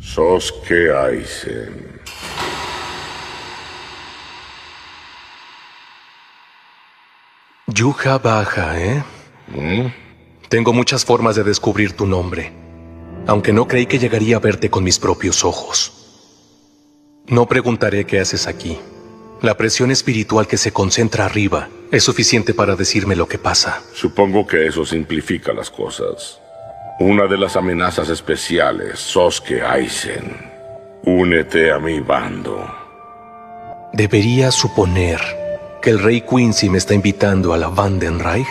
Sosuke Aizen. Yuja Baja, ¿eh? Tengo muchas formas de descubrir tu nombre, aunque no creí que llegaría a verte con mis propios ojos. No preguntaré qué haces aquí. La presión espiritual que se concentra arriba es suficiente para decirme lo que pasa. Supongo que eso simplifica las cosas. Una de las amenazas especiales, Sosuke Aizen. Únete a mi bando. Debería suponer que el rey Quincy me está invitando a la Vandenreich.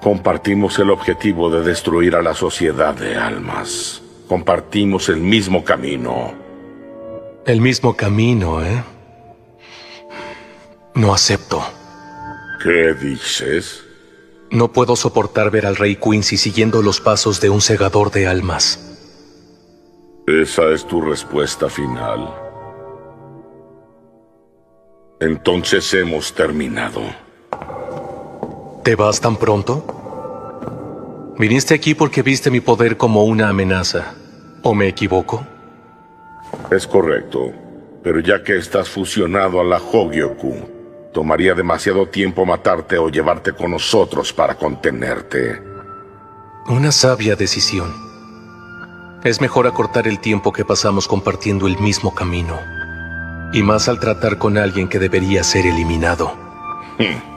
Compartimos el objetivo de destruir a la sociedad de almas. Compartimos el mismo camino. El mismo camino, ¿eh? No acepto. ¿Qué dices? No puedo soportar ver al rey Quincy siguiendo los pasos de un segador de almas. ¿Esa es tu respuesta final? Entonces hemos terminado. ¿Te vas tan pronto? Viniste aquí porque viste mi poder como una amenaza. ¿O me equivoco? Es correcto. Pero ya que estás fusionado a la Hogyoku, tomaría demasiado tiempo matarte o llevarte con nosotros para contenerte. Una sabia decisión. Es mejor acortar el tiempo que pasamos compartiendo el mismo camino. Y más al tratar con alguien que debería ser eliminado. Hmm.